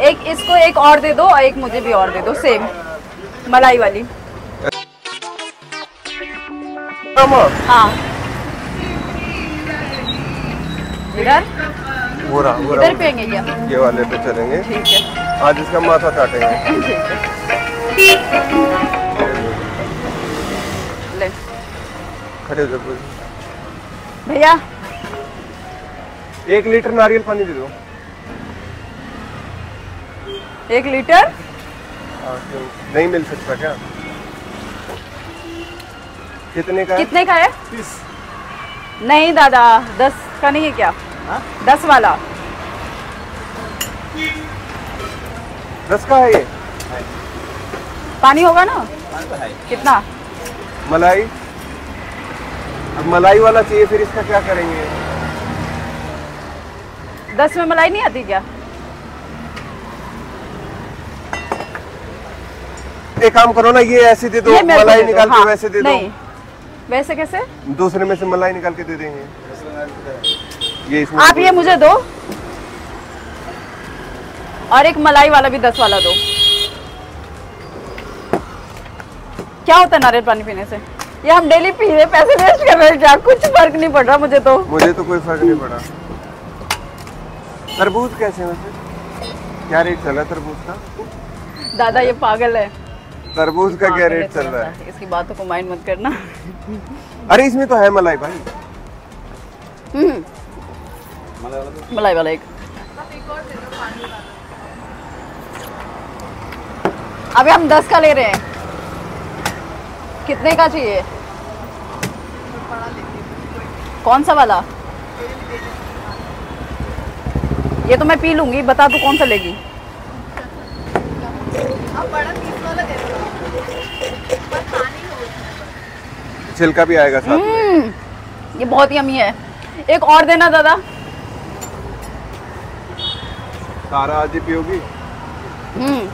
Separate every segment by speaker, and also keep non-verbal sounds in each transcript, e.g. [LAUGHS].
Speaker 1: एक इसको एक और दे दो और एक मुझे भी और दे दो सेम मलाई वाली. हाँ. इधर?
Speaker 2: वो रहा वो
Speaker 1: इधर पियेंगे क्या?
Speaker 2: ये वाले पे चलेंगे.
Speaker 1: ठीक है.
Speaker 2: आज इसका माथा काटेंगे.
Speaker 1: ले.
Speaker 2: खड़े हो जाओ
Speaker 1: भैया?
Speaker 2: एक लीटर नारियल पानी दे दो.
Speaker 1: एक लीटर?
Speaker 2: हाँ, नहीं मिल सकता क्या? कितने का है?
Speaker 1: कितने का है? तीस। नहीं दादा दस का नहीं है क्या? दस वाला।
Speaker 2: दस का है ये?
Speaker 1: पानी होगा ना? कितना?
Speaker 2: मलाई? अब मलाई वाला चाहिए फिर इसका क्या करेंगे?
Speaker 1: दस में मलाई नहीं आती क्या?
Speaker 2: एक काम करो ना ये ऐसे दे दो मलाई
Speaker 1: दे
Speaker 2: निकाल के
Speaker 1: हाँ,
Speaker 2: वैसे दे दो।
Speaker 1: वैसे कैसे?
Speaker 2: दूसरे में से मलाई निकाल के दे देंगे। ये इसमें
Speaker 1: आप ये मुझे दो। और एक मलाई वाला भी दस वाला दो। क्या होता है नारियल पानी पीने से? ये हम डेली पी रहे पैसे वेस्ट कर रहे हैं क्या? कुछ फ़र्क नहीं पड़ रहा मुझे तो।
Speaker 2: मुझे तो कोई फ़र्क नहीं पड़ा। तरबूज कैसे वैसे? क्या रेट चल तरबूज का?
Speaker 1: दादा ये पागल है।
Speaker 2: तरबूज का क्या रेट चल रहा है?
Speaker 1: इसकी बातों को माइंड मत करना।
Speaker 2: अरे इसमें तो है मलाई भाई।
Speaker 1: हम्म। मलाई वाला एक। अभी हम दस का ले रहे हैं। कितने का चाहिए? कौन सा वाला? ये तो मैं पी लूँगी बता तू कौन सा लेगी।
Speaker 2: छिलका भी आएगा साथ में।
Speaker 1: हम्म, ये बहुत यमी है। एक और देना दादा।
Speaker 2: सारा आज ही पियोगी?
Speaker 1: हम्म।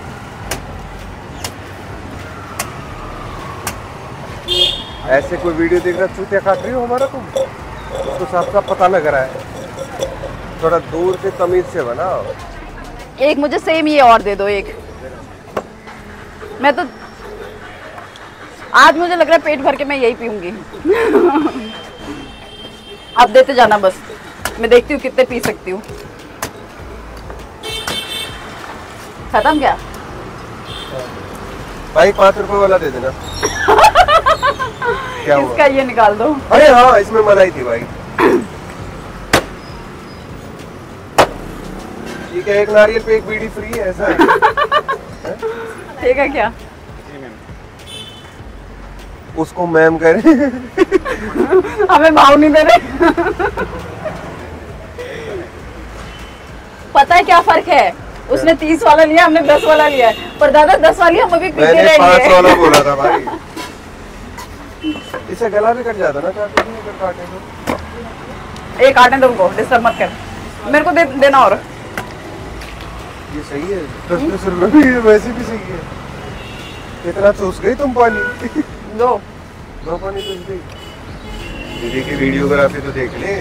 Speaker 2: ऐसे कोई वीडियो देख रहा चूतिया काट रही हो हमारा तुम? तो साफ़ साफ़ पता लग रहा है। थोड़ा दूर से तमीज से बनाओ।
Speaker 1: एक मुझे सेम ये और दे दो एक। मैं तो आज मुझे लग रहा है पेट भर के मैं यही पीऊँगी। [LAUGHS] आप देते जाना बस। मैं देखती हूँ कितने पी सकती हूँ। खत्म क्या?
Speaker 2: भाई पाँच रुपए वाला दे देना। [LAUGHS] क्या हुआ?
Speaker 1: इसका ये निकाल दो।
Speaker 2: अरे हाँ इसमें मलाई थी भाई। ठीक है एक नारियल पे एक बीड़ी फ्री है ऐसा है। [LAUGHS]
Speaker 1: ठीक है क्या?
Speaker 2: उसको मैम कह रहे।
Speaker 1: हमें भाव नहीं दे रहे। पता है क्या फ़र्क है? उसने तीस वाला लिया हमने दस वाला लिया है। पर दादा दस वाली हम अभी पीते
Speaker 2: पाँच वाला बोला था भाई। इससे गला भी कट जाता ना काटे काटे तो।
Speaker 1: एक दो उनको डिस्टर्ब मत कर। मेरे को दे देना और।
Speaker 2: ये सही है दस दस रुपए भी वैसे भी सही है। इतना चूस गई तुम पानी।
Speaker 1: दो।
Speaker 2: दो पानी चूस गई दीदी की वीडियोग्राफी तो देख ले।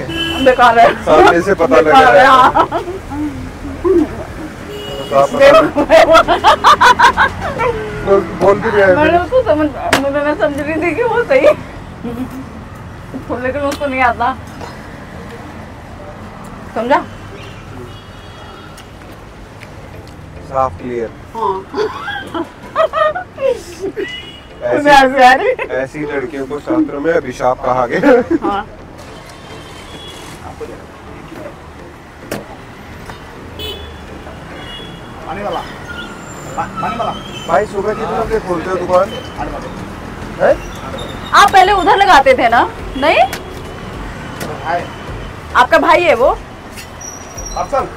Speaker 1: बेकार है।
Speaker 2: सामने से पता लग रहा है।
Speaker 1: हाँ।
Speaker 2: तो बोल भी रहे
Speaker 1: मैंने उसको समझ मैं मैं समझ रही थी कि वो सही। लेकिन उसको नहीं आता। समझा?
Speaker 2: साफ़ क्लियर
Speaker 1: हाँ।
Speaker 2: ऐसी
Speaker 1: ऐसे
Speaker 2: लड़कियों को शास्त्रों में अभिशाप कहा गया।
Speaker 1: हाँ।
Speaker 3: वाला पा- पानी वाला
Speaker 2: भाई सुबह कितने बजे खोलते हो दुकान?
Speaker 1: आप पहले उधर लगाते थे ना? नहीं? आपका भाई है वो?
Speaker 3: अफसल?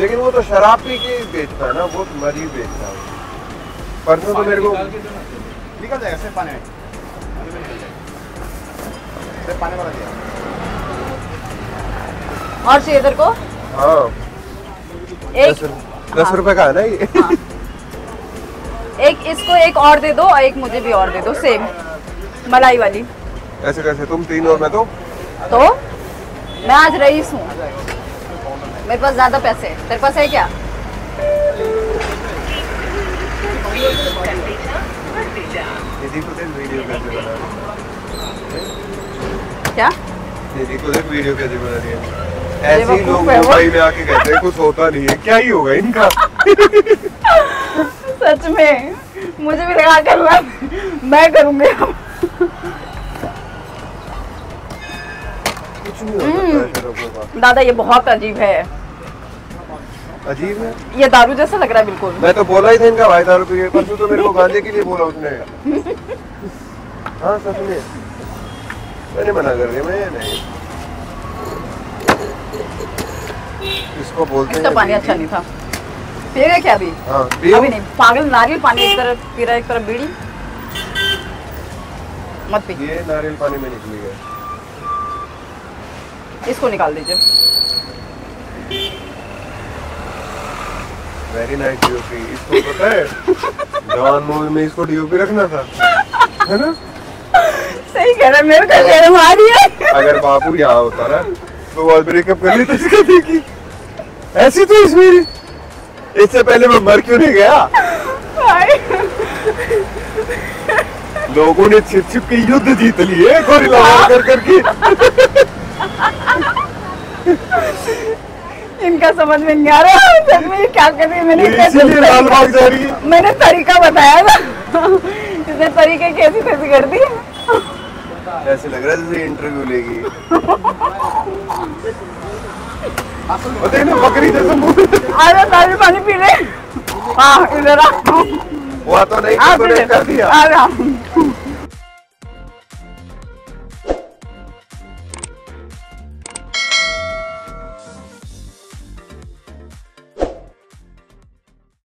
Speaker 2: लेकिन वो तो शराब पी के बेचता है ना वो मरीज़ बेचता है। परसों तो मेरे को
Speaker 3: निकल जाएगा सिर्फ़ पानी में सिर्फ़ पानी वाला दिया
Speaker 1: और चाहिए इधर को
Speaker 2: हाँ
Speaker 1: एक
Speaker 2: दस दस रुपए का है ना ये
Speaker 1: हाँ। एक इसको एक और दे दो और एक मुझे भी और दे दो सेम मलाई वाली.
Speaker 2: ऐसे कैसे? तुम तीन और मैं तो
Speaker 1: तो? मैं आज रईस हूँ। मेरे पास ज़्यादा पैसे हैं। तेरे पास है क्या?
Speaker 2: दीदी को देख वीडियो कैसे बना रही
Speaker 1: क्या?
Speaker 2: दीदी को देख वीडियो कैसे बना रही है ऐसे ही लोग। मुंबई में आके कहते हैं कुछ होता नहीं है। क्या ही होगा इनका?
Speaker 1: सच में। मुझे भी लगा कर मैं करूँगी।
Speaker 2: हो का।
Speaker 1: दादा ये बहुत अजीब है।
Speaker 2: अजीब है।
Speaker 1: ये दारू जैसा लग रहा है बिल्कुल।
Speaker 2: मैं तो बोला ही था इनका भाई दारू पी परसों तो मेरे को गांजे के लिए बोला उसने। हाँ सच में। मैंने मना कर दिया मैं नहीं। इसको बोलते
Speaker 1: इसका
Speaker 2: हैं
Speaker 1: पानी अच्छा नहीं था। पिएगा क्या अभी?
Speaker 2: हाँ पियो
Speaker 1: अभी नहीं। पागल नारियल पानी एक तरफ़ पी रहा है एक तरफ़ बीड़ी। मत पी।
Speaker 2: ये नारियल पानी में निकली है।
Speaker 1: इसको निकाल दीजिए।
Speaker 2: वेरी नाइस डीओपी इसको पता है? जवान मूवी में इसको डीओपी रखना था। है ना?
Speaker 1: सही कह रहा मेरे को शर्म आ रही है।
Speaker 2: अगर बाबू यहाँ होता ना तो वो ब्रेकअप कर लेते इसका देखी ऐसी तो इस मेरी इससे पहले मैं मर क्यों नहीं गया। लोगों ने छिप छिप के युद्ध जीत लिए गोरिल्ला कर करके।
Speaker 1: इनका समझ में नहीं आ रहा सच में क्या कर रही है? मैंने
Speaker 2: है।
Speaker 1: मैंने तरीका बताया था। इसने तरीके कैसी कैसी कर दी
Speaker 2: ऐसे लग रहा है जैसे इंटरव्यू लेगी। बकरी जैसे
Speaker 1: आ जा ताज़ी पानी पी ले। हाँ इधर आ।
Speaker 2: हुआ तो नहीं
Speaker 1: ले।
Speaker 2: कर दिया।
Speaker 1: आ